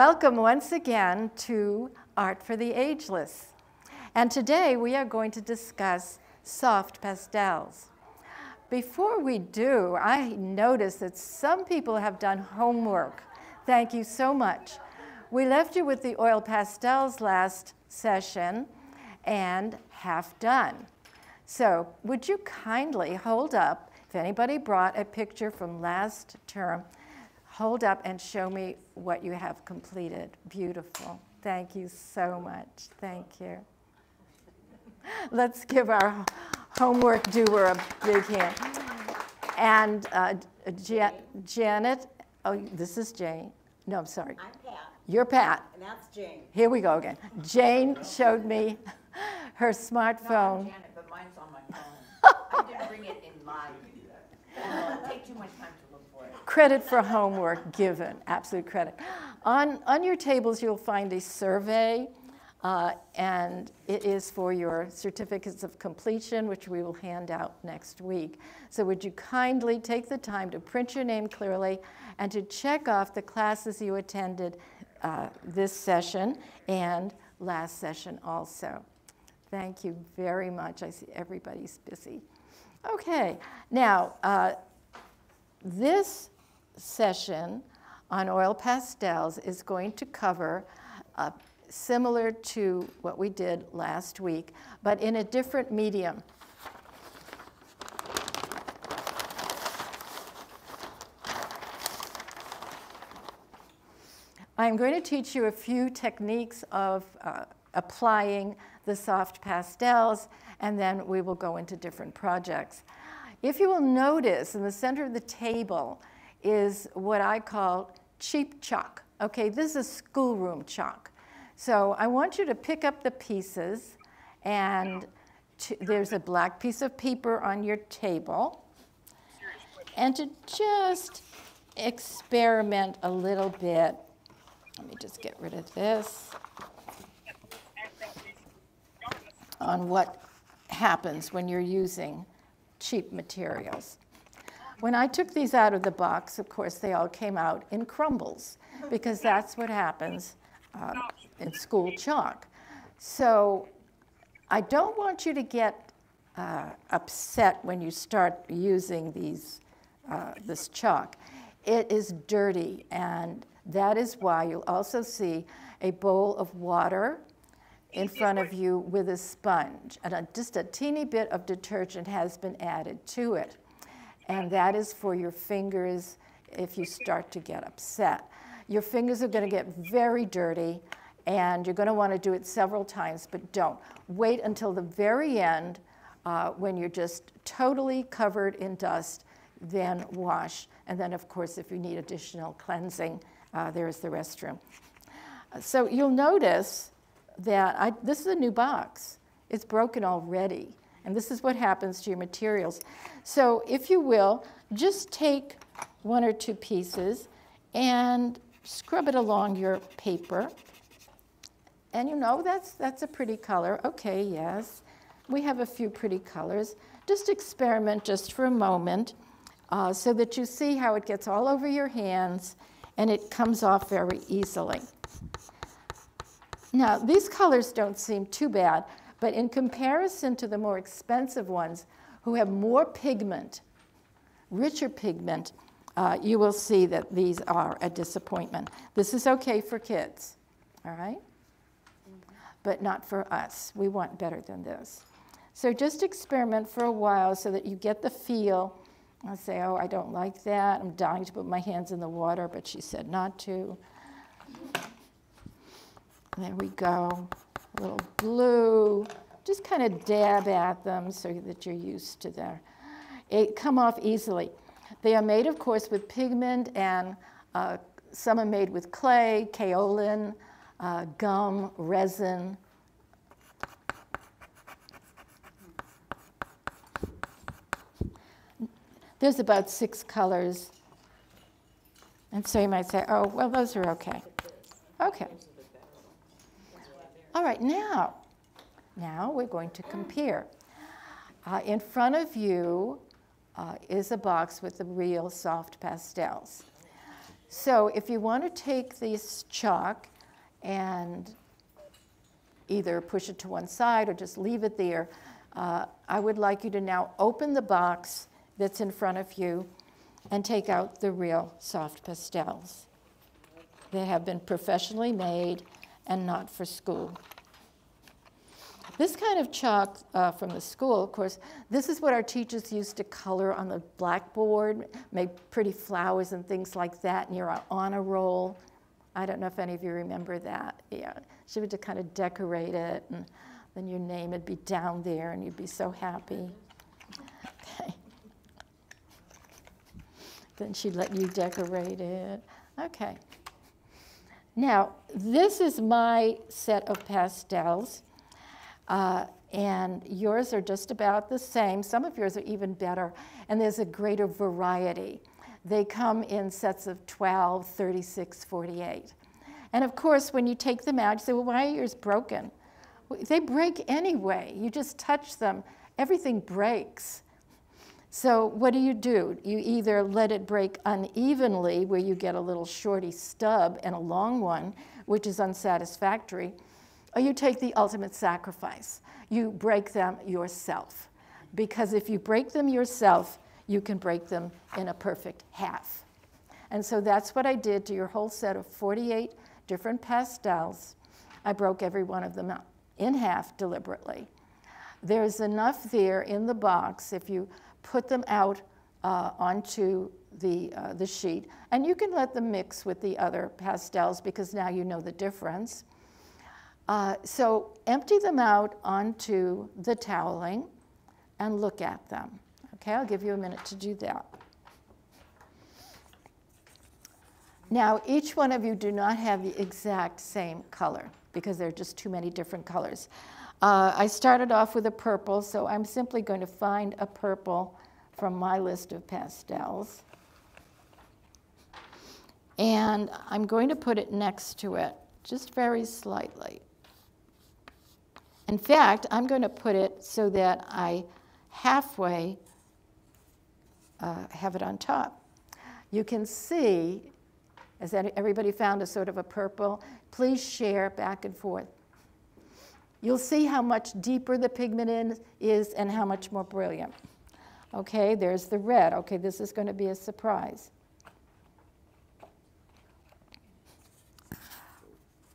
Welcome once again to Art for the Ageless. And today we are going to discuss soft pastels. Before we do, I notice that some people have done homework. Thank you so much. We left you with the oil pastels last session and half done. So would you kindly hold up, if anybody brought a picture from last term, hold up and show me what you have completed. Beautiful. Thank you so much. Thank you. Let's give our homework doer a big hand. And uh, ja Janet, oh, this is Jane. No, I'm sorry. I'm Pat. You're Pat. And that's Jane. Here we go again. Jane showed me her No, smartphone. I'm Janet, but mine's on my phone. I didn't bring it in my, it'll take too much time to look for it. Credit for homework given, absolute credit. On, on your tables, you'll find a survey, uh, and it is for your certificates of completion, which we will hand out next week. So would you kindly take the time to print your name clearly and to check off the classes you attended uh, this session and last session also. Thank you very much. I see everybody's busy. Okay, now, uh, this session on oil pastels is going to cover uh, similar to what we did last week, but in a different medium. I'm going to teach you a few techniques of uh, applying the soft pastels, and then we will go into different projects. If you will notice, in the center of the table is what I call cheap chalk. Okay, this is schoolroom chalk. So I want you to pick up the pieces, and to, there's a black piece of paper on your table, and to just experiment a little bit. Let me just get rid of this. On what happens when you're using cheap materials. When I took these out of the box, of course, they all came out in crumbles because that's what happens uh, in school chalk. So I don't want you to get uh, upset when you start using these, uh, this chalk. It is dirty, and that is why you'll also see a bowl of water in front of you with a sponge. And a, just a teeny bit of detergent has been added to it. And that is for your fingers if you start to get upset. Your fingers are going to get very dirty, and you're going to want to do it several times, but don't. Wait until the very end uh, when you're just totally covered in dust, then wash. And then, of course, if you need additional cleansing, uh, there's the restroom. So you'll notice that I, this is a new box. It's broken already. And this is what happens to your materials. So if you will, just take one or two pieces and scrub it along your paper. And you know, that's, that's a pretty color. Okay, yes. We have a few pretty colors. Just experiment just for a moment uh, so that you see how it gets all over your hands and it comes off very easily. Now, these colors don't seem too bad, but in comparison to the more expensive ones who have more pigment, richer pigment, uh, you will see that these are a disappointment. This is okay for kids, all right? But not for us. We want better than this. So just experiment for a while so that you get the feel. I'll say, oh, I don't like that. I'm dying to put my hands in the water, but she said not to. There we go. A little blue. Just kind of dab at them so that you're used to them. It come off easily. They are made, of course, with pigment, and uh, some are made with clay, kaolin, uh, gum, resin. There's about six colors. And so you might say, oh, well, those are okay. Okay. All right, now, now we're going to compare. Uh, in front of you uh, is a box with the real soft pastels. So if you want to take this chalk and either push it to one side or just leave it there, uh, I would like you to now open the box that's in front of you and take out the real soft pastels. They have been professionally made and not for school. This kind of chalk uh, from the school, of course, this is what our teachers used to color on the blackboard, make pretty flowers and things like that near our honor roll. I don't know if any of you remember that. Yeah, she would just kind of decorate it, and then your name would be down there, and you'd be so happy. Okay. Then she'd let you decorate it. Okay. Now, this is my set of pastels. Uh, and yours are just about the same. Some of yours are even better, and there's a greater variety. They come in sets of 12, 36, 48. And of course, when you take them out, you say, well, why are yours broken? They break anyway. You just touch them, everything breaks. So what do you do? You either let it break unevenly, where you get a little shorty stub and a long one, which is unsatisfactory, or you take the ultimate sacrifice. You break them yourself. Because if you break them yourself, you can break them in a perfect half. And so that's what I did to your whole set of 48 different pastels. I broke every one of them in half deliberately. There's enough there in the box if you put them out uh, onto the, uh, the sheet. And you can let them mix with the other pastels because now you know the difference. Uh, so empty them out onto the toweling and look at them. Okay, I'll give you a minute to do that. Now, each one of you do not have the exact same color because there are just too many different colors. Uh, I started off with a purple, so I'm simply going to find a purple from my list of pastels. And I'm going to put it next to it, just very slightly. In fact, I'm going to put it so that I halfway uh, have it on top. You can see, as everybody found a sort of a purple, please share back and forth. You'll see how much deeper the pigment is and how much more brilliant. Okay, there's the red. Okay, this is going to be a surprise.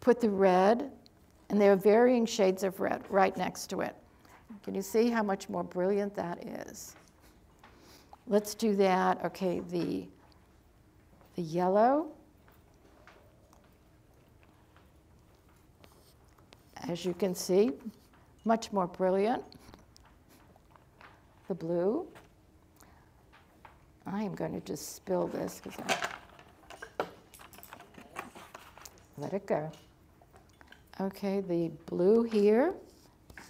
Put the red and there are varying shades of red right next to it. Can you see how much more brilliant that is? Let's do that. Okay, the, the yellow. As you can see, much more brilliant. The blue. I am going to just spill this because I let it go. Okay, the blue here,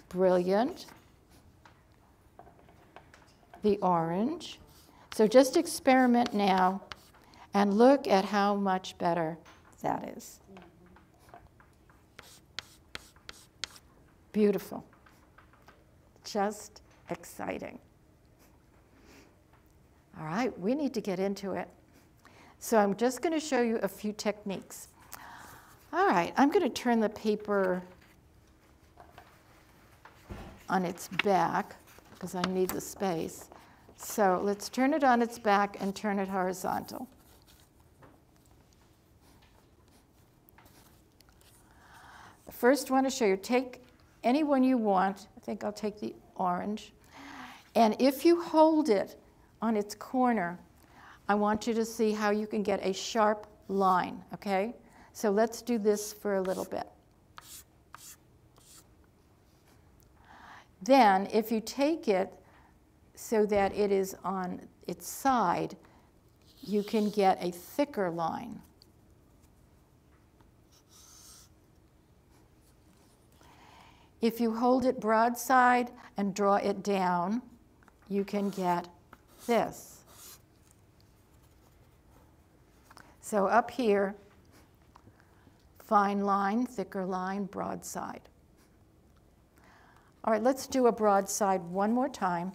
brilliant. The orange. So just experiment now and look at how much better that is. Beautiful. Just exciting. All right, we need to get into it. So I'm just going to show you a few techniques. All right, I'm going to turn the paper on its back because I need the space. So let's turn it on its back and turn it horizontal. First one to show you, take any one you want. I think I'll take the orange. And if you hold it on its corner, I want you to see how you can get a sharp line, okay? So let's do this for a little bit. Then, if you take it so that it is on its side, you can get a thicker line. If you hold it broadside and draw it down, you can get this. So up here, fine line, thicker line, broadside. All right, let's do a broadside one more time.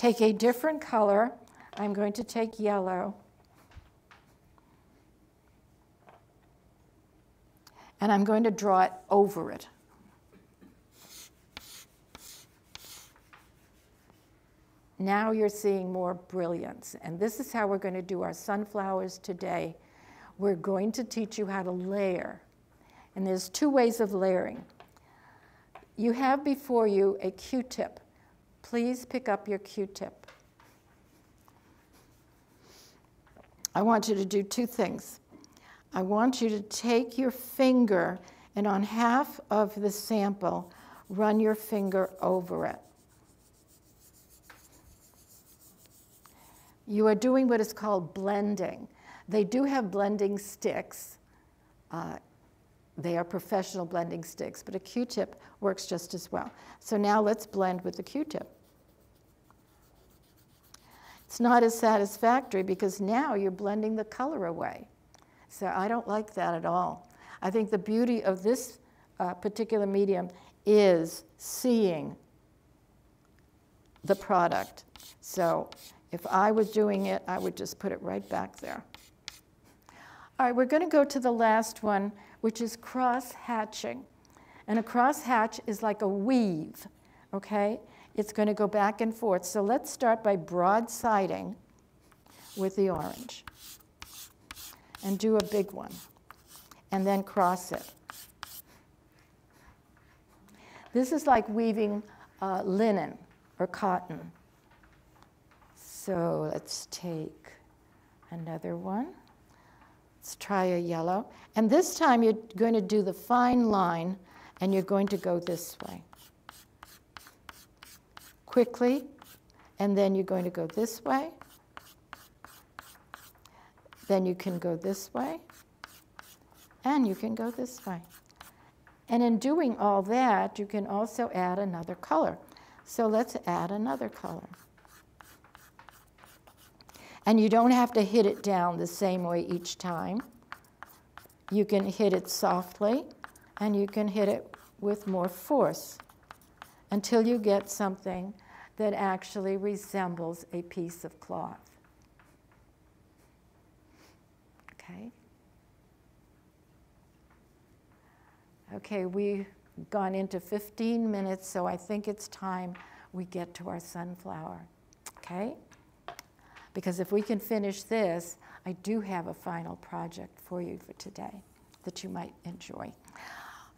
take a different color. I'm going to take yellow. And I'm going to draw it over it. Now you're seeing more brilliance. And this is how we're going to do our sunflowers today. We're going to teach you how to layer. And there's two ways of layering. You have before you a Q-tip. Please pick up your Q-tip. I want you to do two things. I want you to take your finger and on half of the sample, run your finger over it. you are doing what is called blending. They do have blending sticks. Uh, they are professional blending sticks, but a Q-tip works just as well. So now let's blend with the Q-tip. It's not as satisfactory because now you're blending the color away. So I don't like that at all. I think the beauty of this uh, particular medium is seeing the product. So if I was doing it, I would just put it right back there. All right, we're going to go to the last one, which is cross hatching. And a cross hatch is like a weave, okay? It's going to go back and forth. So let's start by broadsiding with the orange and do a big one and then cross it. This is like weaving uh, linen or cotton. So let's take another one. Let's try a yellow. And this time you're going to do the fine line and you're going to go this way. Quickly, and then you're going to go this way. Then you can go this way, and you can go this way. And in doing all that, you can also add another color. So let's add another color. And you don't have to hit it down the same way each time. You can hit it softly and you can hit it with more force until you get something that actually resembles a piece of cloth. Okay? Okay, we've gone into 15 minutes, so I think it's time we get to our sunflower. Okay? Because if we can finish this, I do have a final project for you for today that you might enjoy.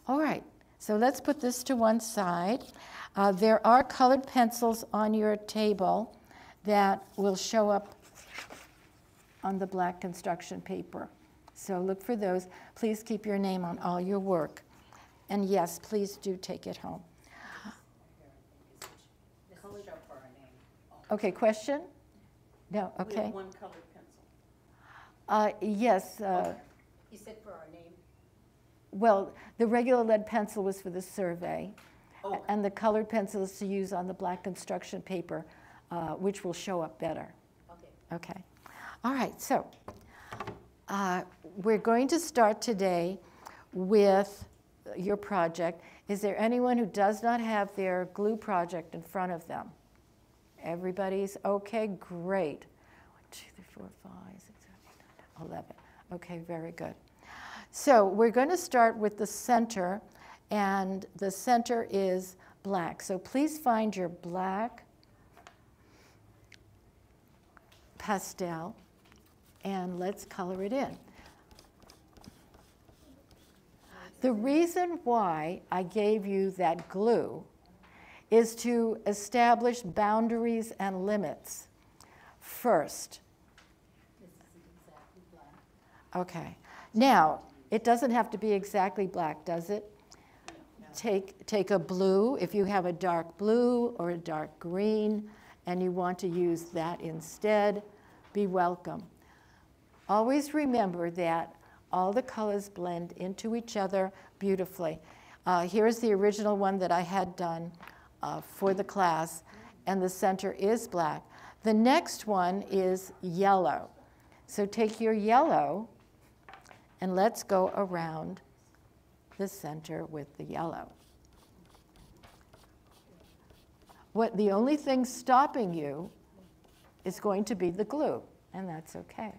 All right, so let's put this to one side. Uh, there are colored pencils on your table that will show up on the black construction paper. So look for those. Please keep your name on all your work. And yes, please do take it home. Okay, question? No, We okay. have one colored pencil. Uh, Yes, uh, You said for our name? well, the regular lead pencil was for the survey, Oh. and the colored pencil is to use on the black construction paper, uh, which will show up better. Okay. Okay. All right, so uh, we're going to start today with your project. Is there anyone who does not have their glue project in front of them? Everybody's okay? Great. One, two, three, four, five, six, seven, eight, nine, ten, 11. Okay, very good. So we're going to start with the center, and the center is black. So please find your black pastel, and let's color it in. The reason why I gave you that glue is to establish boundaries and limits first. Okay. Now, it doesn't have to be exactly black, does it? Take, take a blue, if you have a dark blue or a dark green, and you want to use that instead, be welcome. Always remember that all the colors blend into each other beautifully. Uh, here's the original one that I had done uh, for the class, and the center is black. The next one is yellow. So take your yellow and let's go around the center with the yellow. What the only thing stopping you is going to be the glue, and that's okay.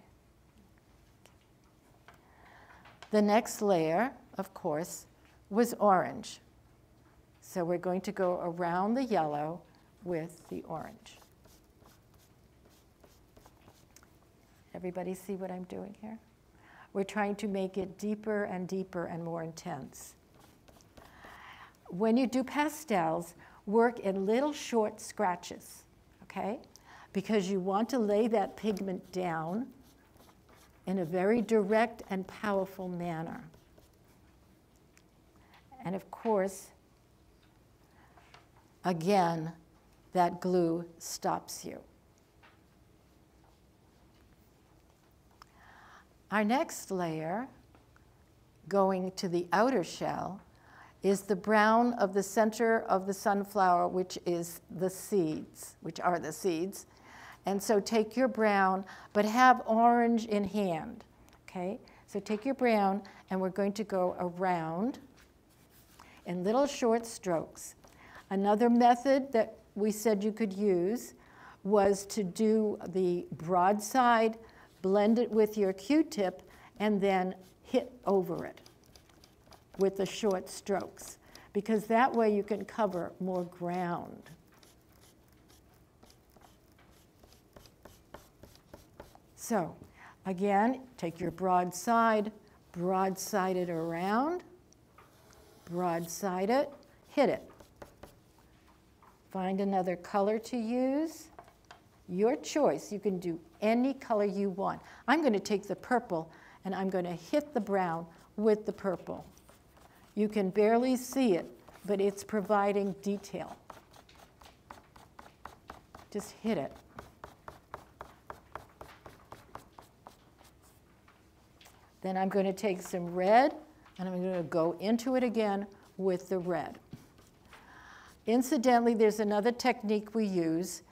The next layer, of course, was orange. So we're going to go around the yellow with the orange. Everybody see what I'm doing here? We're trying to make it deeper and deeper and more intense. When you do pastels, work in little short scratches, okay? Because you want to lay that pigment down in a very direct and powerful manner. And of course, again, that glue stops you. Our next layer, going to the outer shell, is the brown of the center of the sunflower, which is the seeds, which are the seeds. And so take your brown, but have orange in hand, okay? So take your brown, and we're going to go around in little short strokes. Another method that we said you could use was to do the broadside, blend it with your Q-tip, and then hit over it with the short strokes, because that way you can cover more ground. So, again, take your broadside, broadside it around, broadside it, hit it. Find another color to use. Your choice. You can do any color you want. I'm going to take the purple and I'm going to hit the brown with the purple. You can barely see it, but it's providing detail. Just hit it. Then I'm going to take some red and I'm going to go into it again with the red. Incidentally, there's another technique we use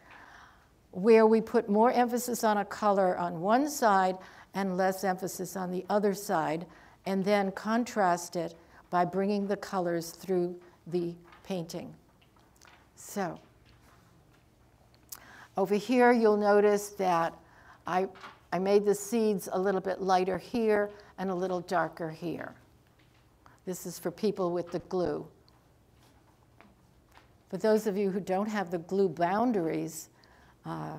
where we put more emphasis on a color on one side and less emphasis on the other side, and then contrast it by bringing the colors through the painting. So, over here you'll notice that I, I made the seeds a little bit lighter here and a little darker here. This is for people with the glue. For those of you who don't have the glue boundaries, uh,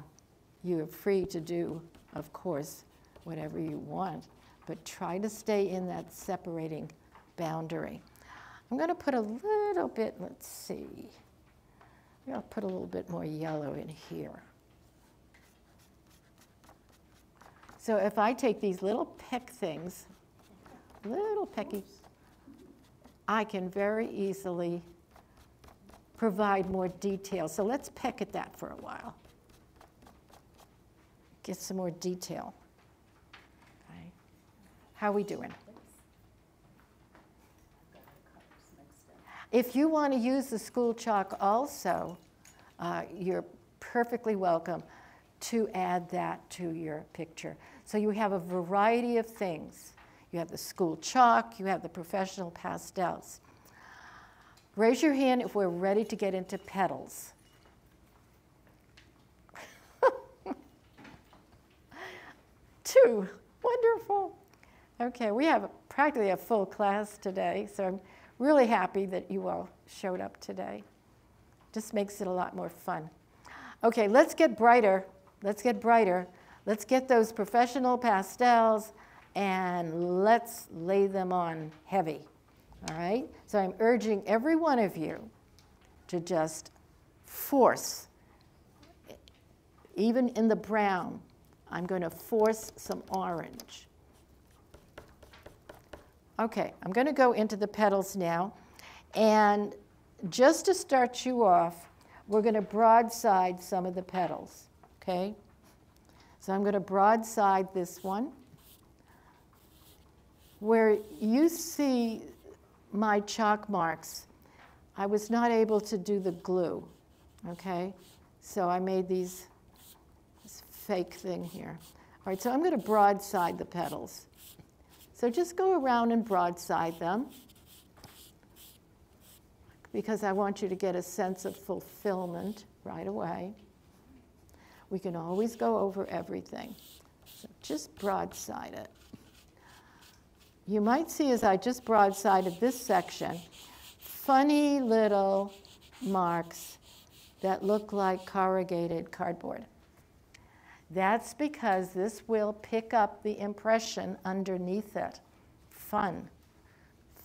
you're free to do, of course, whatever you want. But try to stay in that separating boundary. I'm going to put a little bit, let's see, I'll put a little bit more yellow in here. So if I take these little peck things, little pecky, I can very easily provide more detail. So let's peck at that for a while. Get some more detail. Okay. How are we doing? If you want to use the school chalk also, uh, you're perfectly welcome to add that to your picture. So you have a variety of things. You have the school chalk, you have the professional pastels. Raise your hand if we're ready to get into petals. Two, wonderful. Okay, we have practically a full class today, so I'm really happy that you all showed up today. Just makes it a lot more fun. Okay, let's get brighter. Let's get brighter. Let's get those professional pastels and let's lay them on heavy. All right? So I'm urging every one of you to just force, even in the brown, I'm going to force some orange. Okay, I'm going to go into the petals now. And just to start you off, we're going to broadside some of the petals, okay? So I'm going to broadside this one. Where you see my chalk marks, I was not able to do the glue, okay? So I made these, this fake thing here. All right, so I'm going to broadside the petals. So just go around and broadside them because I want you to get a sense of fulfillment. right away. We can always go over everything. So just broadside it. You might see as I just broadsided this section, funny little marks that look like corrugated cardboard. That's because this will pick up the impression underneath it. Fun,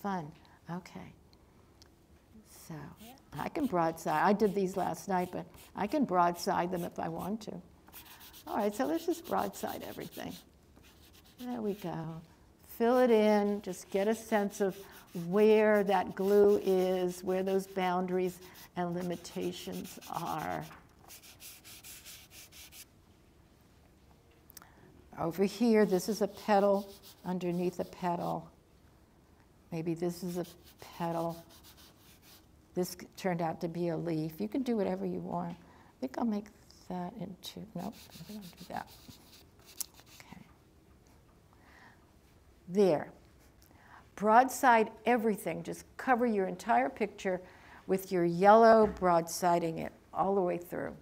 fun, okay. So I can broadside, I did these last night, but I can broadside them if I want to. All right, so let's just broadside everything. There we go. Fill it in, just get a sense of where that glue is, where those boundaries and limitations are. Over here, this is a petal underneath a petal. Maybe this is a petal. This turned out to be a leaf. You can do whatever you want. I think I'll make that into, nope, I don't do that. Okay. There. Broadside everything. Just cover your entire picture with your yellow broadsiding it all the way through.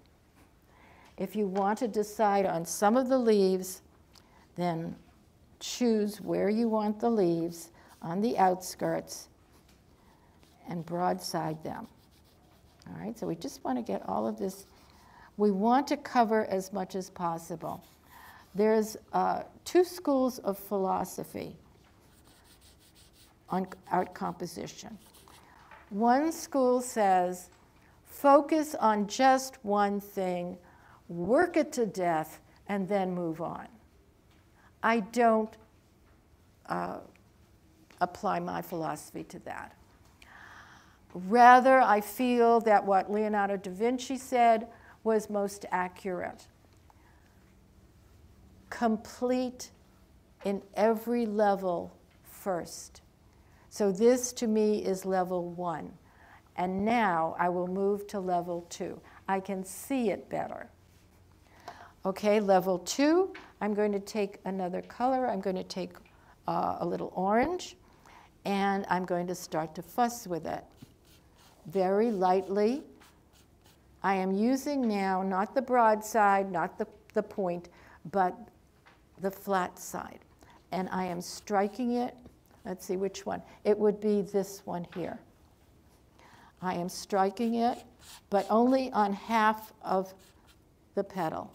If you want to decide on some of the leaves, then choose where you want the leaves on the outskirts and broadside them. All right, so we just want to get all of this. We want to cover as much as possible. There's uh, two schools of philosophy on art composition. One school says, focus on just one thing, work it to death, and then move on. I don't uh, apply my philosophy to that. Rather, I feel that what Leonardo da Vinci said was most accurate. Complete in every level first. So this to me is level one. And now I will move to level two. I can see it better. Okay, level two, I'm going to take another color. I'm going to take uh, a little orange, and I'm going to start to fuss with it. Very lightly. I am using now not the broad side, not the, the point, but the flat side. And I am striking it Let's see which one. It would be this one here. I am striking it, but only on half of the petal.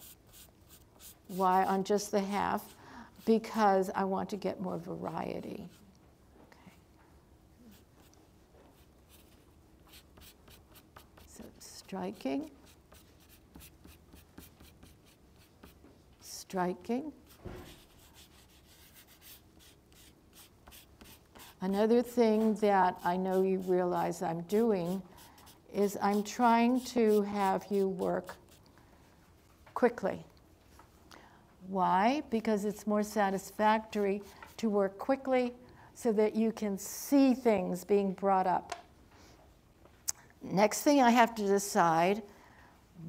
Why on just the half? Because I want to get more variety. Okay. So striking, striking, Another thing that I know you realize I'm doing is I'm trying to have you work quickly. Why? Because it's more satisfactory to work quickly so that you can see things being brought up. Next thing I have to decide,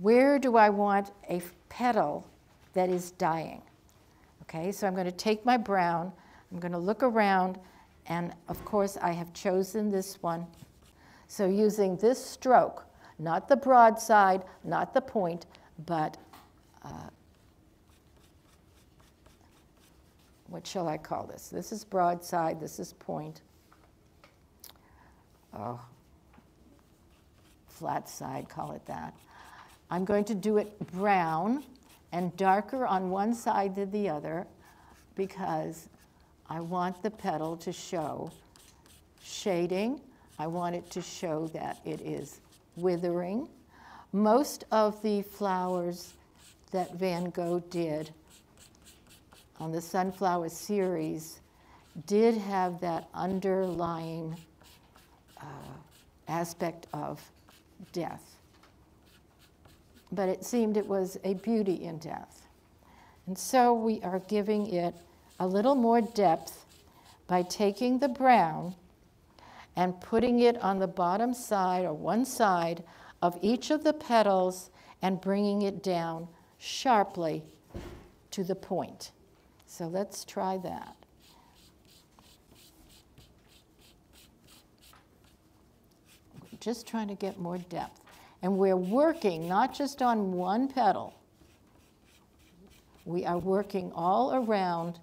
where do I want a petal that is dying? Okay, so I'm going to take my brown, I'm going to look around, and of course, I have chosen this one. So using this stroke, not the broad side, not the point, but uh, what shall I call this? This is broadside, this is point. Oh, flat side, call it that. I'm going to do it brown and darker on one side than the other because I want the petal to show shading. I want it to show that it is withering. Most of the flowers that Van Gogh did on the Sunflower series did have that underlying uh, aspect of death. But it seemed it was a beauty in death. And so we are giving it a little more depth by taking the brown and putting it on the bottom side or one side of each of the petals and bringing it down sharply to the point. So let's try that. Just trying to get more depth. And we're working not just on one petal, we are working all around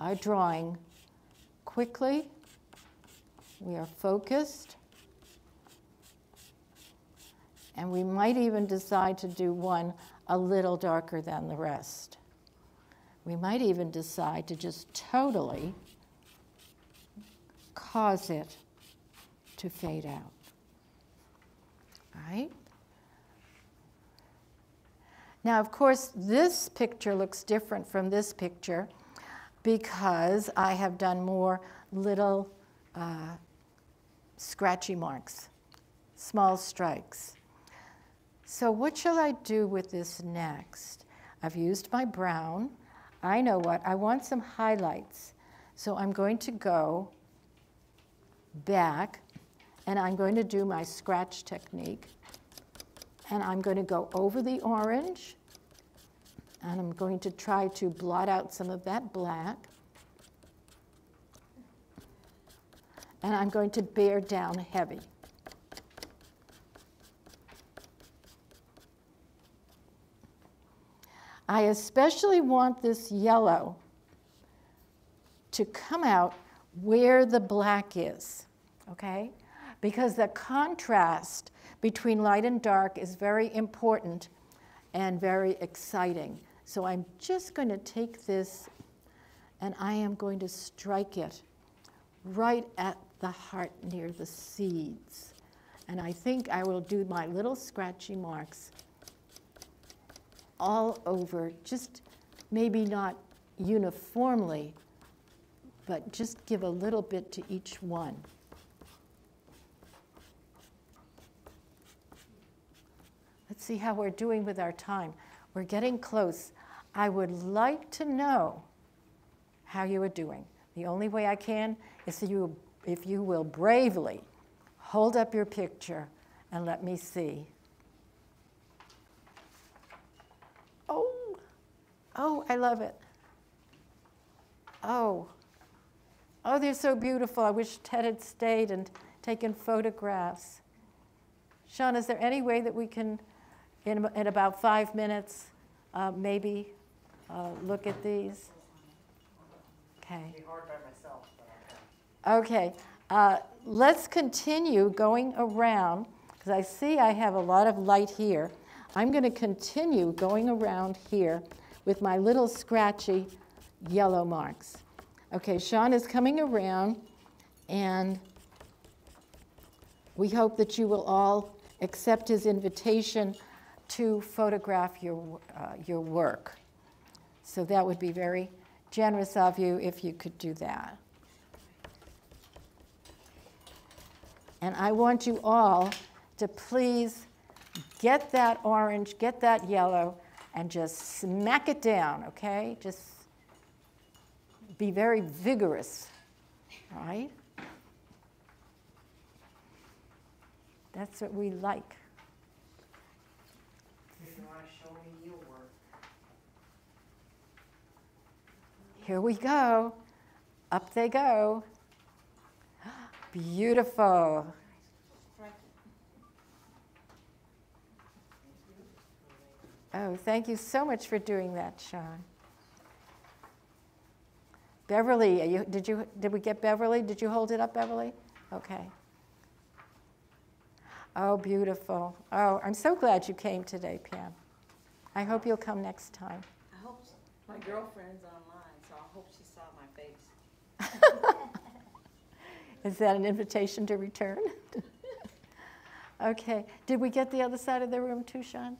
our drawing quickly. We are focused. And we might even decide to do one a little darker than the rest. We might even decide to just totally cause it to fade out. Right? Now, of course, this picture looks different from this picture because I have done more little uh, scratchy marks, small strikes. So what shall I do with this next? I've used my brown. I know what, I want some highlights. So I'm going to go back and I'm going to do my scratch technique. And I'm going to go over the orange and I'm going to try to blot out some of that black. And I'm going to bear down heavy. I especially want this yellow to come out where the black is, okay? Because the contrast between light and dark is very important and very exciting. So I'm just going to take this and I am going to strike it right at the heart near the seeds. And I think I will do my little scratchy marks all over, just maybe not uniformly, but just give a little bit to each one. Let's see how we're doing with our time. We're getting close. I would like to know how you are doing. The only way I can is if you, if you will bravely hold up your picture and let me see. Oh, oh, I love it. Oh, oh, they're so beautiful. I wish Ted had stayed and taken photographs. Sean, is there any way that we can, in, in about five minutes, uh, maybe uh, look at these? Okay. Okay. Uh, let's continue going around because I see I have a lot of light here. I'm going to continue going around here with my little scratchy yellow marks. Okay, Sean is coming around, and we hope that you will all accept his invitation to photograph your, uh, your work. So that would be very generous of you if you could do that. And I want you all to please get that orange, get that yellow, and just smack it down, okay? Just be very vigorous, all right? That's what we like. If you want to show me your work. Here we go. Up they go. Beautiful. Oh, thank you so much for doing that, Sean. Beverly, you, did, you, did we get Beverly? Did you hold it up, Beverly? Okay. Oh, beautiful. Oh, I'm so glad you came today, Pam. I hope you'll come next time. I hope so. My girlfriend's online, so I hope she saw my face. Is that an invitation to return? okay. Did we get the other side of the room too, Sean?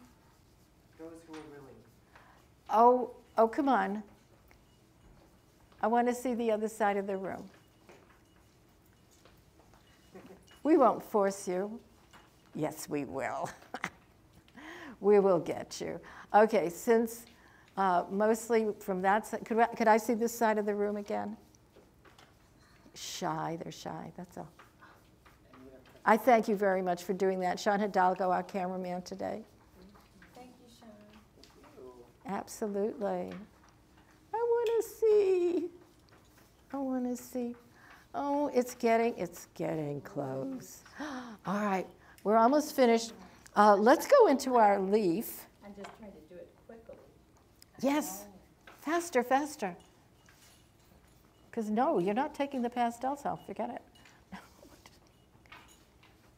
Those who are willing. Oh, oh, come on. I want to see the other side of the room. We won't force you. Yes, we will. we will get you. Okay, since uh, mostly from that side, could, could I see this side of the room again? Shy, they're shy, that's all. I thank you very much for doing that. Sean Hidalgo, our cameraman today. Thank you, Sean. Absolutely. I want to see. I want to see. Oh, it's getting, it's getting close. All right, We're almost finished. Uh, let's go into our leaf. I'm just trying to do it quickly. Yes, faster, faster. Because no, you're not taking the pastels out, forget it.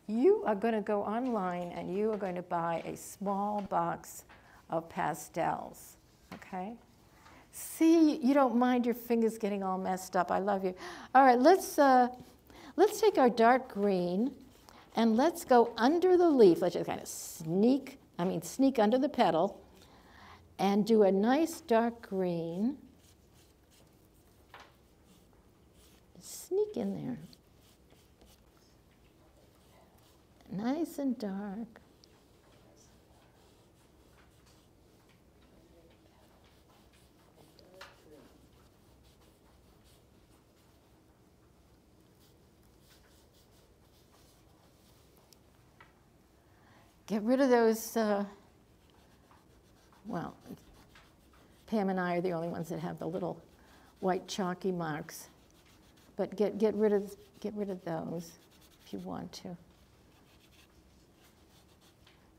You are going to go online and you are going to buy a small box of pastels, okay? See, you don't mind your fingers getting all messed up. I love you. All right, let's, uh, let's take our dark green and let's go under the leaf. Let's just kind of sneak, I mean, sneak under the petal and do a nice dark green. Sneak in there. Nice and dark. Get rid of those, uh, well, Pam and I are the only ones that have the little white chalky marks. But get, get, rid of, get rid of those if you want to. I'm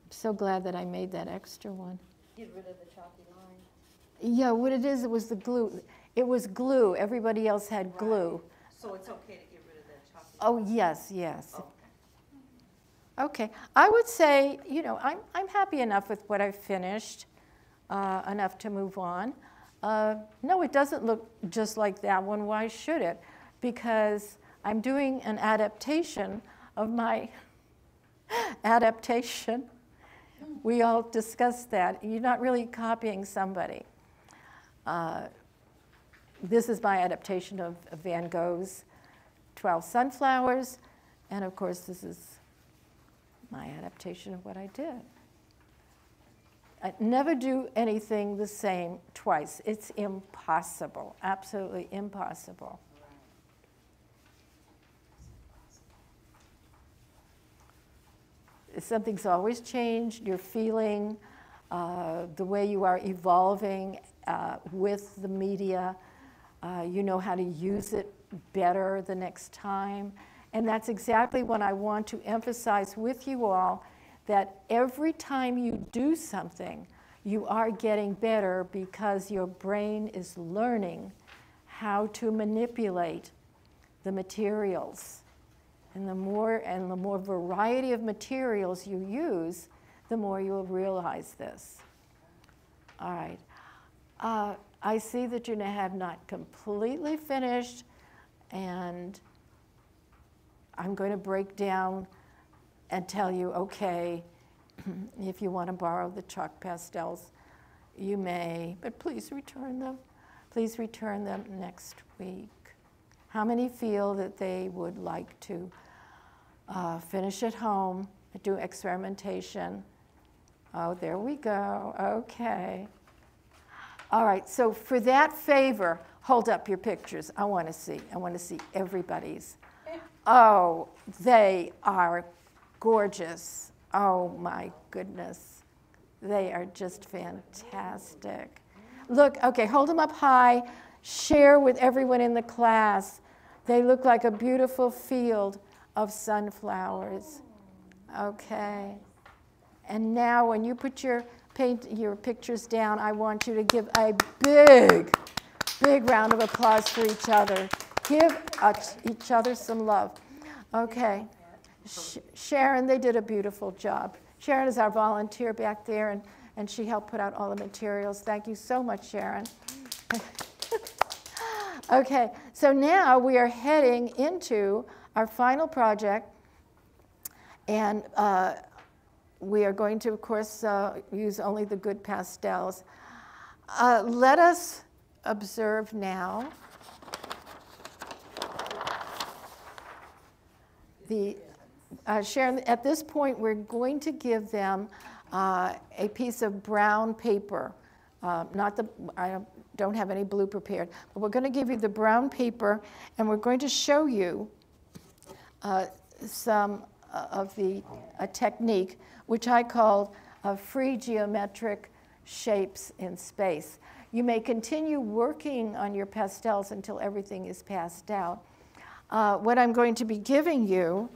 so glad that I made that extra one. Get rid of the chalky line. Yeah, what it is, it was the glue. It was glue. Everybody else had glue. So it's okay to get rid of that chalky? Oh, yes, yes. Okay. Okay, I would say, you know, I'm, I'm happy enough with what I've finished, uh, enough to move on. Uh, no, it doesn't look just like that one. Why should it? Because I'm doing an adaptation of my adaptation. We all discussed that. You're not really copying somebody. Uh, this is my adaptation of, of Van Gogh's 12 Sunflowers, and of course, this is my adaptation of what I did. I never do anything the same twice. It's impossible, absolutely impossible. Something's always changed, your feeling, uh, the way you are evolving uh, with the media. Uh, you know how to use it better the next time. And that's exactly what I want to emphasize with you all that every time you do something, you are getting better because your brain is learning how to manipulate the materials. And the more and the more variety of materials you use, the more you'll realize this. All right. Uh, I see that you have not completely finished, and I'm going to break down and tell you, okay, if you want to borrow the chalk pastels, you may, but please return them. Please return them next week. How many feel that they would like to uh, finish at home, do experimentation? Oh, there we go. Okay. All right, so for that favor, hold up your pictures. I want to see. I want to see everybody's. Oh, they are gorgeous. Oh my goodness. They are just fantastic. Look, okay, hold them up high. Share with everyone in the class. They look like a beautiful field of sunflowers. Okay. And now when you put your paint your pictures down, I want you to give a big, big round of applause for each other. Give each other some love. Okay. Sh Sharon, they did a beautiful job. Sharon is our volunteer back there, and, and she helped put out all the materials. Thank you so much, Sharon. okay, so now we are heading into our final project, and uh, we are going to, of course, uh, use only the good pastels. Uh, let us observe now the, uh, Sharon, at this point, we're going to give them uh, a piece of brown paper. Uh, not the, I don't have any blue prepared, but we're going to give you the brown paper, and we're going to show you uh, some uh, of the technique, which I called free geometric shapes in space. You may continue working on your pastels until everything is passed out. Uh, what I'm going to be giving you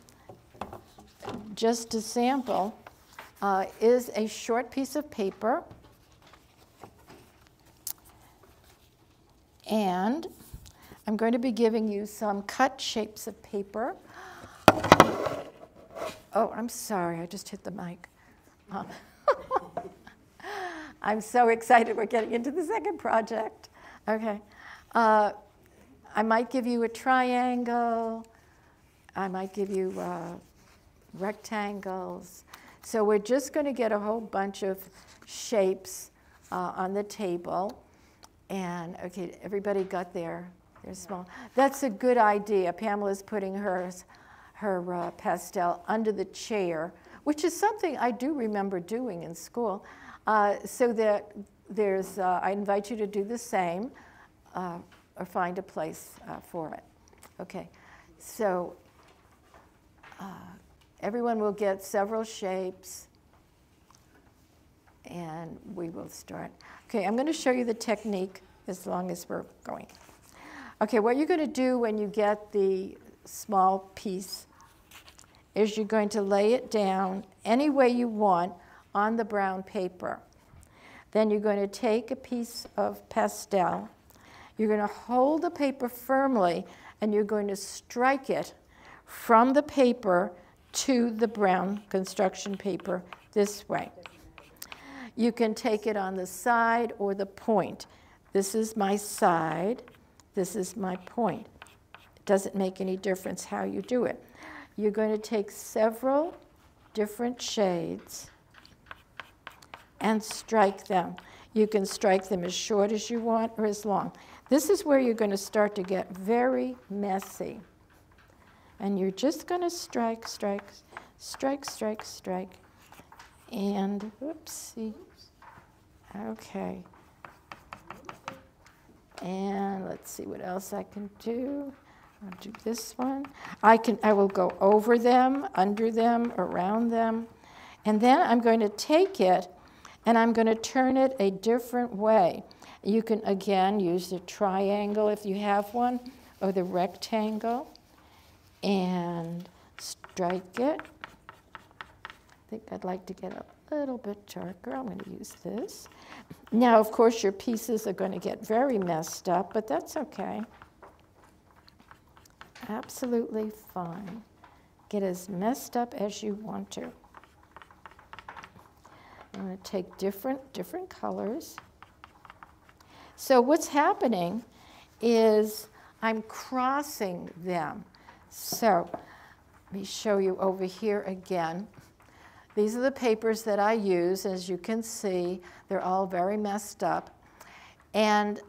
just to sample, uh, is a short piece of paper. And I'm going to be giving you some cut shapes of paper. Oh, I'm sorry, I just hit the mic. Uh, I'm so excited we're getting into the second project. Okay. Uh, I might give you a triangle. I might give you uh, rectangles. So we're just going to get a whole bunch of shapes uh, on the table. And okay, everybody got their, their small. That's a good idea. Pamela's putting hers, her uh, pastel under the chair, which is something I do remember doing in school. Uh, so that there's, uh, I invite you to do the same uh, or find a place uh, for it. Okay, so uh, everyone will get several shapes and we will start. Okay, I'm going to show you the technique as long as we're going. Okay, what you're going to do when you get the small piece is you're going to lay it down any way you want on the brown paper. Then you're going to take a piece of pastel. You're going to hold the paper firmly and you're going to strike it from the paper to the brown construction paper this way. You can take it on the side or the point. This is my side, this is my point. It doesn't make any difference how you do it. You're going to take several different shades and strike them. You can strike them as short as you want or as long. This is where you're going to start to get very messy. And you're just going to strike, strike, strike, strike, strike. And, whoopsie. Okay. And let's see what else I can do. I'll do this one. I can I will go over them, under them, around them. And then I'm going to take it and I'm going to turn it a different way. You can again use the triangle if you have one or the rectangle and strike it. Think I'd like to get a little bit darker. I'm going to use this. Now, of course, your pieces are going to get very messed up, but that's okay. Absolutely fine. Get as messed up as you want to. I'm going to take different, different colors. So what's happening is I'm crossing them. So let me show you over here again. These are the papers that I use. As you can see, they're all very messed up. And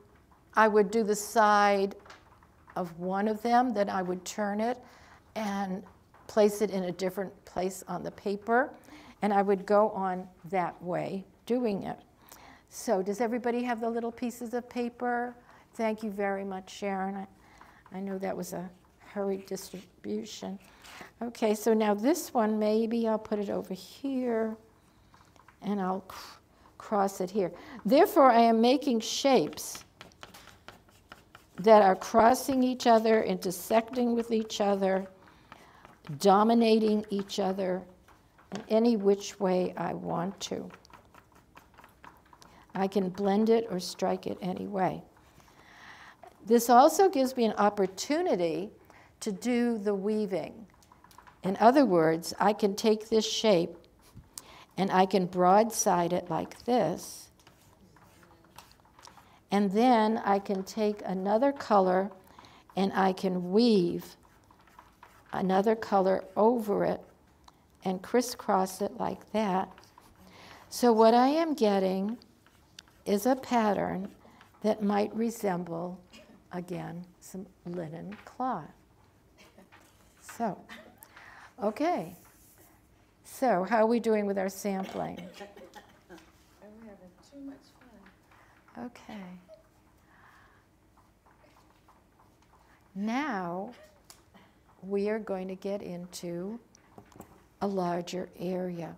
I would do the side of one of them, then I would turn it and place it in a different place on the paper. And I would go on that way doing it. So does everybody have the little pieces of paper? Thank you very much, Sharon. I, I know that was a hurried distribution. Okay, so now this one, maybe I'll put it over here and I'll cross it here. Therefore, I am making shapes that are crossing each other, intersecting with each other, dominating each other in any which way I want to. I can blend it or strike it any way. This also gives me an opportunity to do the weaving. In other words, I can take this shape and I can broadside it like this. And then I can take another color and I can weave another color over it and crisscross it like that. So what I am getting is a pattern that might resemble, again, some linen cloth. So, okay. So, how are we doing with our sampling? I'm having too much fun. Okay. Now, we are going to get into a larger area.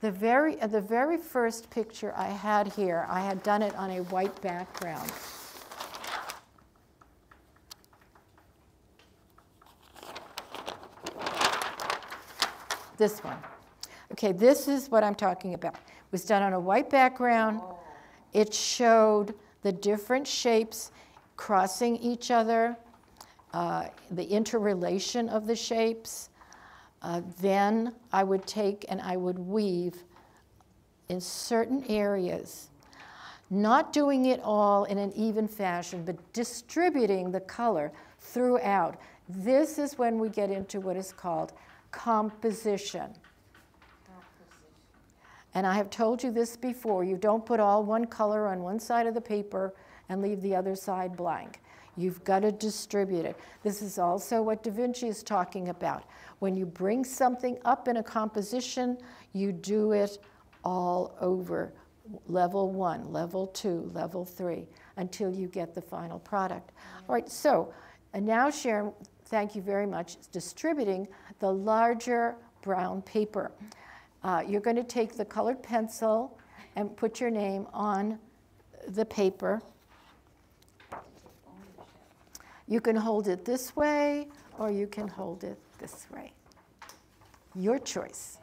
The very, uh, the very first picture I had here, I had done it on a white background. This one. Okay, this is what I'm talking about. It was done on a white background. It showed the different shapes crossing each other, uh, the interrelation of the shapes. Uh, then I would take and I would weave in certain areas, not doing it all in an even fashion, but distributing the color throughout. This is when we get into what is called composition. And I have told you this before you don't put all one color on one side of the paper and leave the other side blank. You've got to distribute it. This is also what Da Vinci is talking about. When you bring something up in a composition, you do it all over level one, level two, level three, until you get the final product. Mm-hmm. All right, so and now Sharon, thank you very much, distributing the larger brown paper. Uh, you're going to take the colored pencil and put your name on the paper. You can hold it this way or you can hold it this way. Your choice.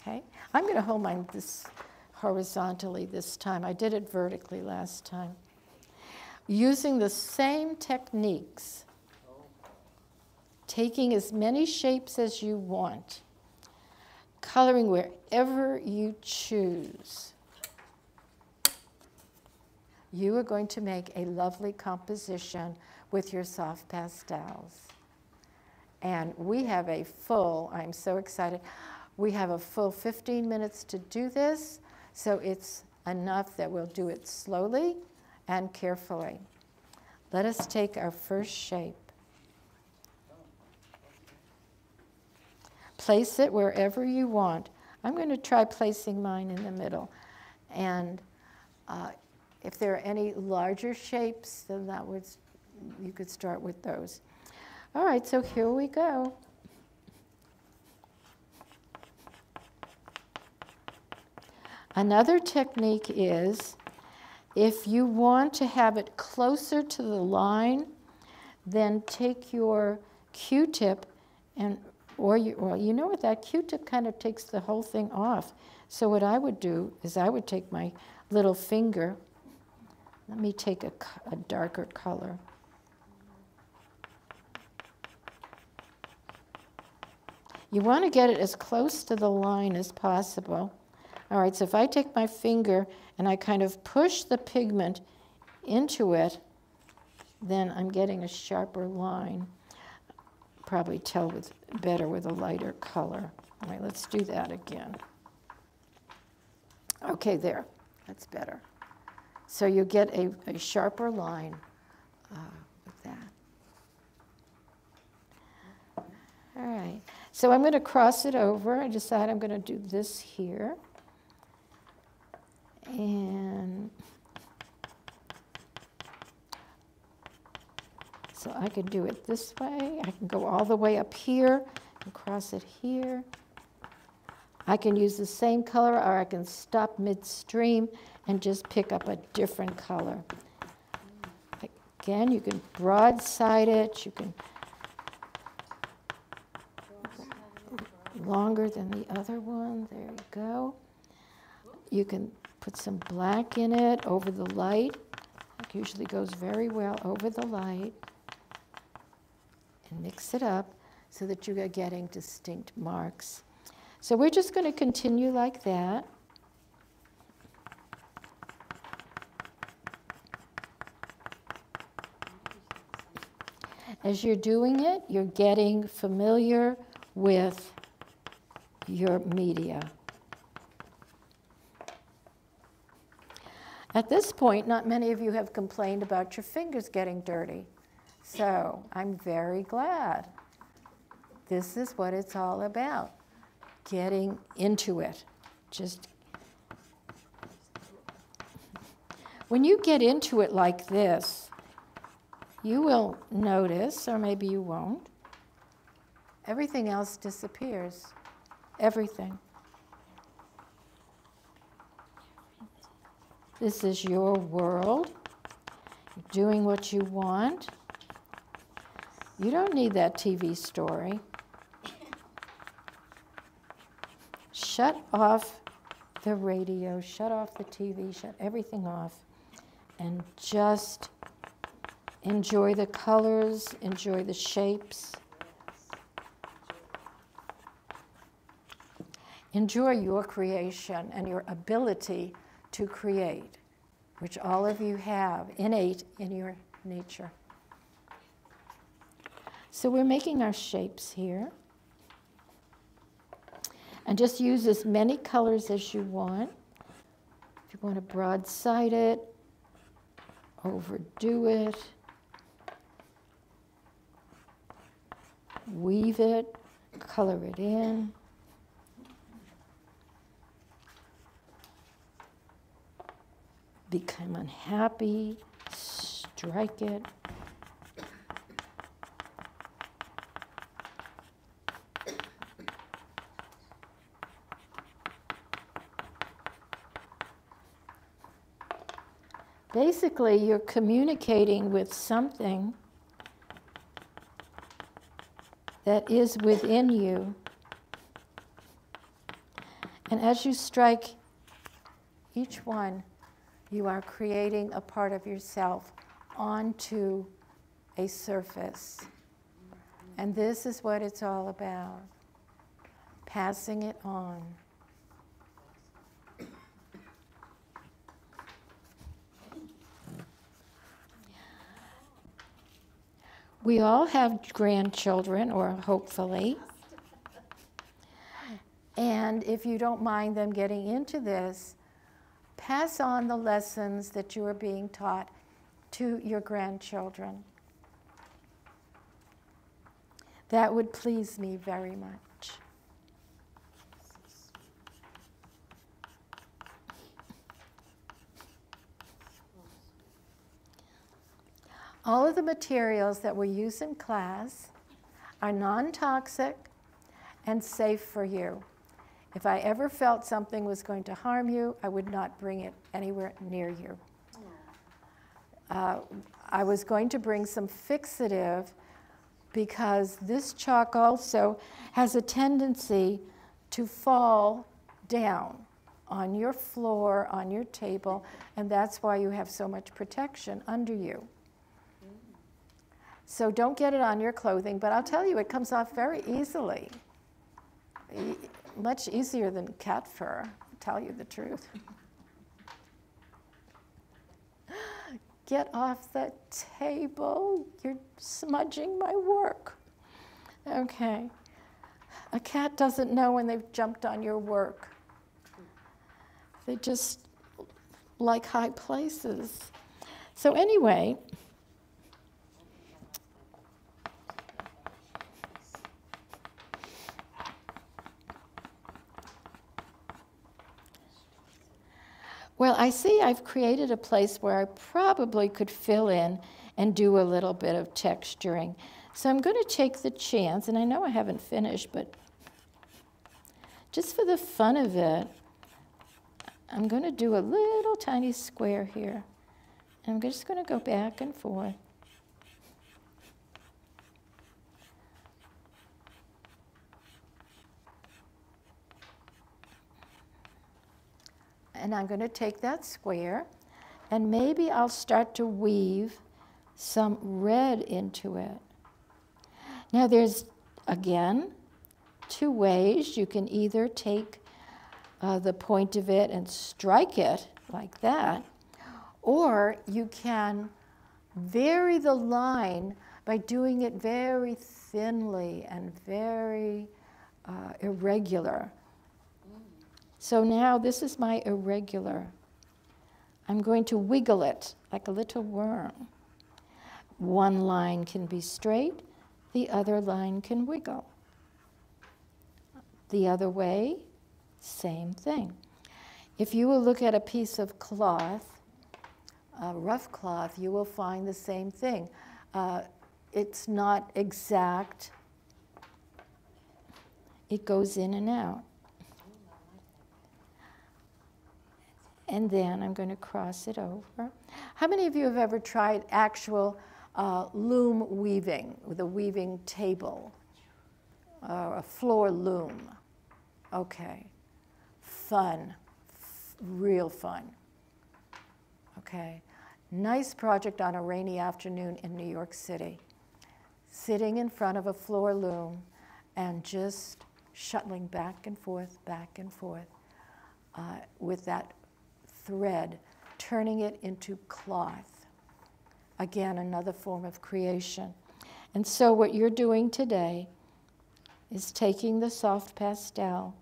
Okay? I'm going to hold mine this horizontally this time. I did it vertically last time. Using the same techniques, taking as many shapes as you want, coloring wherever you choose. You are going to make a lovely composition with your soft pastels. And we have a full, I'm so excited, we have a full 15 minutes to do this, so it's enough that we'll do it slowly and carefully. Let us take our first shape. Place it wherever you want. I'm going to try placing mine in the middle. And uh, if there are any larger shapes, then that would, you could start with those. All right, so here we go. Another technique is if you want to have it closer to the line, then take your Q-tip and, or you, well, you know what, that Q-tip kind of takes the whole thing off. So what I would do is I would take my little finger, let me take a, a darker color. You want to get it as close to the line as possible. All right, so if I take my finger and I kind of push the pigment into it, then I'm getting a sharper line. Probably tell with better with a lighter color. All right, let's do that again. Okay, there, that's better. So you get a, a sharper line uh, with that. All right, so I'm going to cross it over. I decide I'm going to do this here. And so I could do it this way. I can go all the way up here and cross it here. I can use the same color or I can stop midstream and just pick up a different color. Again, you can broadside it, you can longer than the other one, there you go. You can Put some black in it over the light. It usually goes very well over the light. And mix it up so that you are getting distinct marks. So we're just going to continue like that. As you're doing it, you're getting familiar with your media. At this point, not many of you have complained about your fingers getting dirty. So I'm very glad. This is what it's all about getting into it. Just when you get into it like this, you will notice, or maybe you won't, everything else disappears. Everything. This is your world, doing what you want. You don't need that TV story. shut off the radio, shut off the TV, shut everything off, and just enjoy the colors, enjoy the shapes. Enjoy your creation and your ability to create, which all of you have innate in your nature. So we're making our shapes here. And just use as many colors as you want. If you want to broadside it, overdo it, weave it, color it in. Become unhappy, strike it. Basically, you're communicating with something that is within you. And as you strike each one, you are creating a part of yourself onto a surface. And this is what it's all about passing it on. We all have grandchildren, or hopefully. And if you don't mind them getting into this, pass on the lessons that you are being taught to your grandchildren. That would please me very much. All of the materials that we use in class are non toxic and safe for you. If I ever felt something was going to harm you, I would not bring it anywhere near you. Uh, I was going to bring some fixative because this chalk also has a tendency to fall down on your floor, on your table, and that's why you have so much protection under you. So don't get it on your clothing, but I'll tell you, it comes off very easily. E- much easier than cat fur, tell you the truth. Get off the table. You're smudging my work. Okay. A cat doesn't know when they've jumped on your work. They just like high places. So, anyway, Well, I see I've created a place where I probably could fill in and do a little bit of texturing. So I'm going to take the chance, and I know I haven't finished, but just for the fun of it, I'm going to do a little tiny square here. And I'm just going to go back and forth. And I'm going to take that square and maybe I'll start to weave some red into it. Now there's, again, two ways. You can either take uh, the point of it and strike it like that, or you can vary the line by doing it very thinly and very uh, irregular. So now this is my irregular. I'm going to wiggle it like a little worm. One line can be straight, the other line can wiggle. The other way, same thing. If you will look at a piece of cloth, a rough cloth, you will find the same thing. Uh, it's not exact, it goes in and out. And then I'm going to cross it over. How many of you have ever tried actual uh, loom weaving with a weaving table or a floor loom? Okay. fun, f- real fun. Okay. Nice project on a rainy afternoon in New York City. Sitting in front of a floor loom and just shuttling back and forth, back and forth uh, with that thread, turning it into cloth. Again, another form of creation. And so, what you're doing today is taking the soft pastel,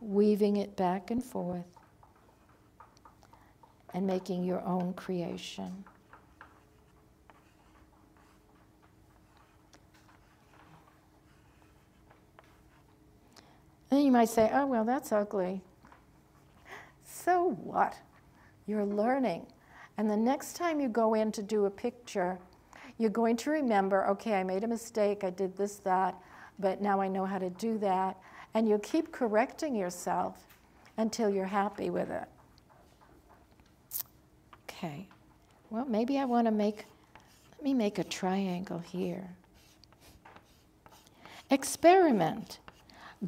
weaving it back and forth, and making your own creation. And you might say, oh, well, that's ugly. So what? You're learning. And the next time you go in to do a picture, you're going to remember, okay, I made a mistake, I did this, that, but now I know how to do that. And you'll keep correcting yourself until you're happy with it. Okay, well, maybe I want to make, let me make a triangle here. Experiment.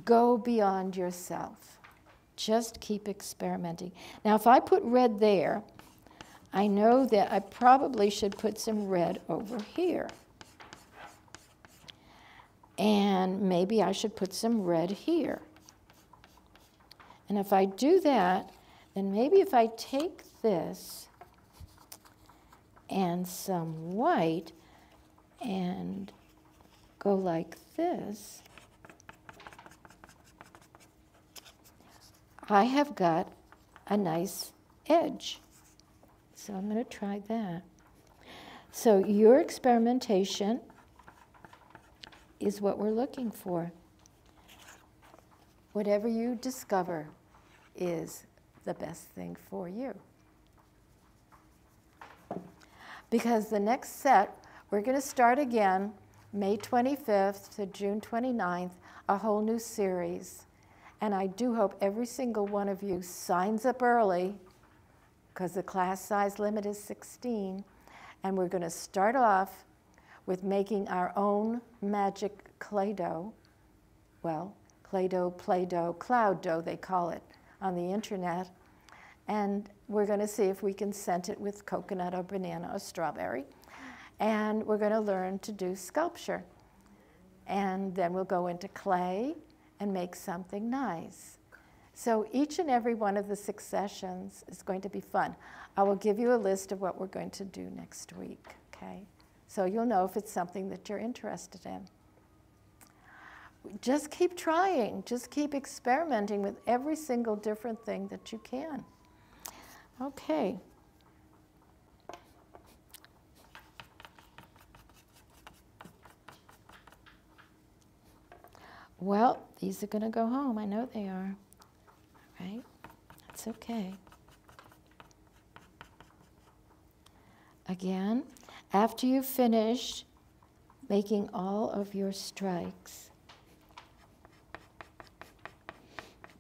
Go beyond yourself. Just keep experimenting. Now, if I put red there, I know that I probably should put some red over here. And maybe I should put some red here. And if I do that, then maybe if I take this and some white and go like this, I have got a nice edge. So I'm going to try that. So your experimentation is what we're looking for. Whatever you discover is the best thing for you. Because the next set, we're going to start again May 25th to June 29th, a whole new series. And I do hope every single one of you signs up early because the class size limit is 16. And we're going to start off with making our own magic clay dough. Well, clay dough, play dough, cloud dough, they call it on the internet. And we're going to see if we can scent it with coconut or banana or strawberry. And we're going to learn to do sculpture. And then we'll go into clay and make something nice. So each and every one of the six sessions is going to be fun. I will give you a list of what we're going to do next week, okay? So you'll know if it's something that you're interested in. Just keep trying, just keep experimenting with every single different thing that you can. Okay. Well, these are going to go home. I know they are. All right? That's okay. Again, after you've finished making all of your strikes,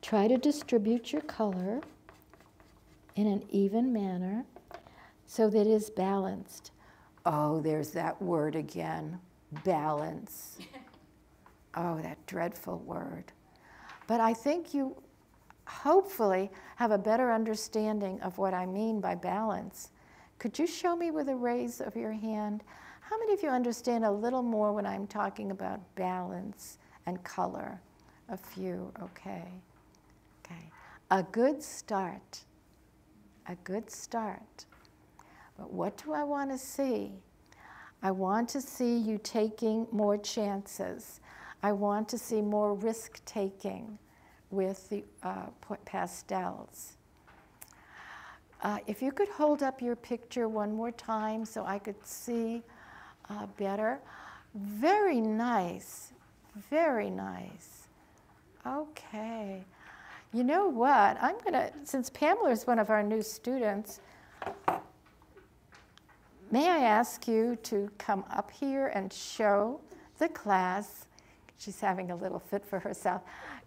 try to distribute your color in an even manner so that it is balanced. Oh, there's that word again balance. Oh, that dreadful word. But I think you hopefully have a better understanding of what I mean by balance. Could you show me with a raise of your hand? How many of you understand a little more when I'm talking about balance and color? A few, okay. Okay. A good start. A good start. But what do I want to see? I want to see you taking more chances. I want to see more risk taking with the uh, pastels. Uh, if you could hold up your picture one more time so I could see uh, better. Very nice, very nice. Okay. You know what? I'm going to, since Pamela is one of our new students, may I ask you to come up here and show the class She's having a little fit for herself.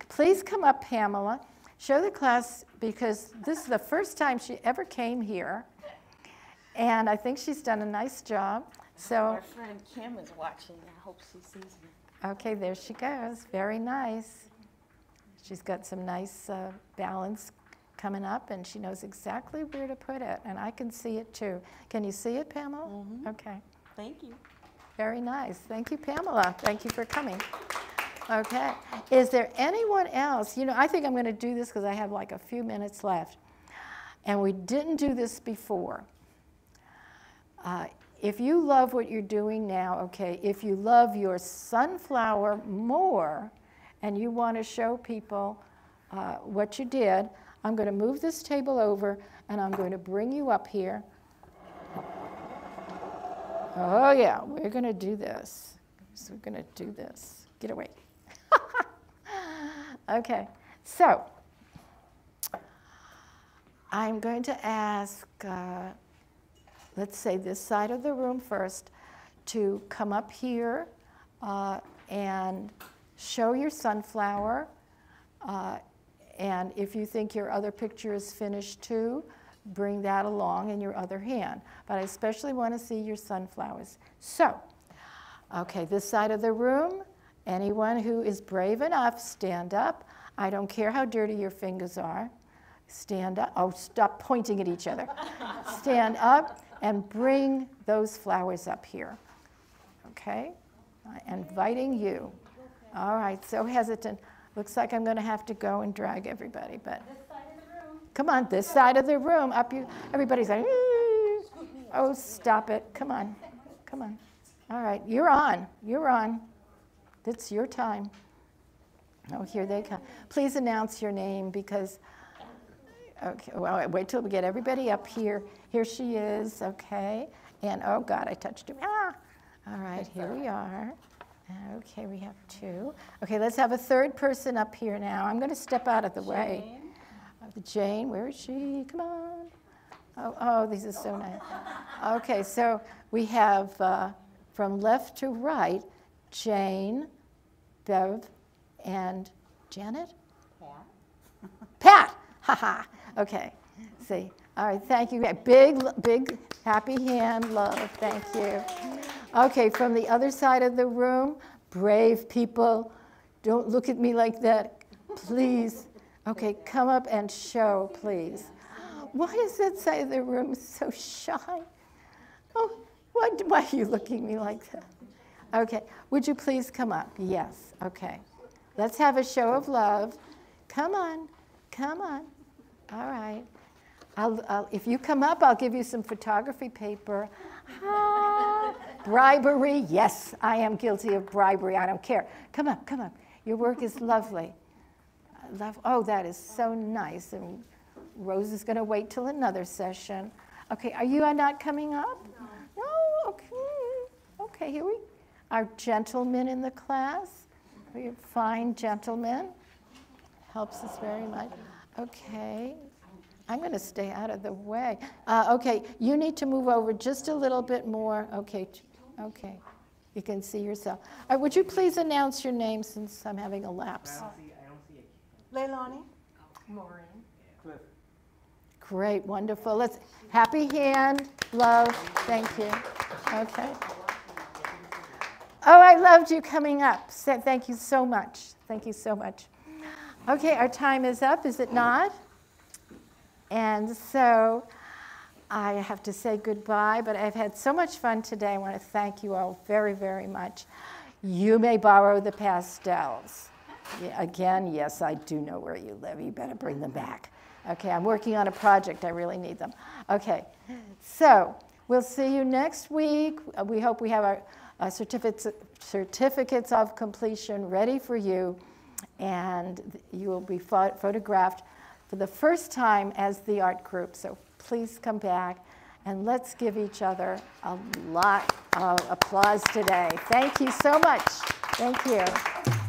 Please come up, Pamela. Show the class because this is the first time she ever came here. And I think she's done a nice job. So, My friend Kim is watching. I hope she sees me. okay, there she goes. Very nice. She's got some nice uh, balance coming up, and she knows exactly where to put it, and I can see it too. Can you see it, Pamela? Okay. Thank you. Very nice. Thank you, Pamela. Thank you for coming. Okay. Is there anyone else? You know, I think I'm going to do this because I have like a few minutes left. And we didn't do this before. Uh, if you love what you're doing now, okay, if you love your sunflower more and you want to show people uh, what you did, I'm going to move this table over and I'm going to bring you up here. Oh, yeah, we're going to do this. So we're going to do this. Get away. okay, so I'm going to ask, uh, let's say this side of the room first, to come up here uh, and show your sunflower. Uh, and if you think your other picture is finished too, bring that along in your other hand. But I especially want to see your sunflowers. So, okay, this side of the room, anyone who is brave enough, stand up. I don't care how dirty your fingers are. Stand up. Oh, stop pointing at each other. stand up and bring those flowers up here. Okay? I'm inviting you. All right, so hesitant. Looks like I'm going to have to go and drag everybody, but come on, this side of the room. Up you. Everybody's like, "Ooh." oh, stop it. Come on, come on. All right, you're on. You're on. It's your time. Oh, here they come. Please announce your name because. Okay, well, wait till we get everybody up here. Here she is. Okay, and oh God, I touched him. Ah. All right, here we are. Okay, we have two. Okay, let's have a third person up here now. I'm going to step out of the way. Jane, where is she? Come on. Oh, oh, these are so nice. Okay, so we have uh, from left to right Jane, Bev, and Janet? Pat. Pat. Ha ha. Okay. See. All right. Thank you. Big, big, happy hand, love. Thank you. Okay. From the other side of the room, brave people. Don't look at me like that, please. Okay. Come up and show, please. Why is that side of the room so shy? Oh, what, why are you looking at me like that? Okay. Would you please come up? Yes. Okay. Let's have a show of love. Come on. Come on. All right. I'll, I'll, if you come up, I'll give you some photography paper. Ah, bribery, yes, I am guilty of bribery. I don't care. Come up, come up. Your work is lovely. Oh, that is so nice. And Rose is going to wait till another session. Okay, are you not coming up? No. No. Okay. Okay. Here we. Are. Gentlemen in the class. We have fine gentlemen. Helps us very much. Okay. I'm going to stay out of the way. Uh, okay, you need to move over just a little bit more. Okay, okay. You can see yourself. Uh, would you please announce your name since I'm having a lapse? Leilani? Maureen. Cliff. Great, wonderful. Let's happy hand, love. Thank you. Okay. Oh, I loved you coming up. So, thank you so much. Thank you so much. Okay, our time is up, is it not? And so I have to say goodbye, but I've had so much fun today. I want to thank you all very, very much. You may borrow the pastels. Yeah, again, yes, I do know where you live. You better bring them back. Okay, I'm working on a project. I really need them. Okay, so we'll see you next week. Uh, We hope we have our uh, certificates, certificates of completion ready for you, and you will be pho- photographed for the first time as the art group. So please come back and let's give each other a lot of applause today. Thank you so much. Thank you.